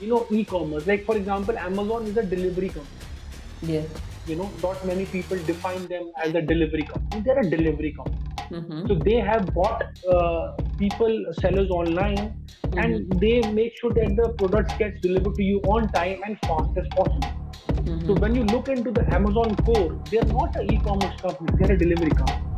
You know e-commerce. Like for example, Amazon is a delivery company. Yeah. You know, not many people define them as a delivery company. They're a delivery company. Mm-hmm. So they have bought uh, people, sellers online, and Mm-hmm. they make sure that the products gets delivered to you on time and fast as possible. Mm-hmm. So when you look into the Amazon core, they're not an e-commerce company; they're a delivery company.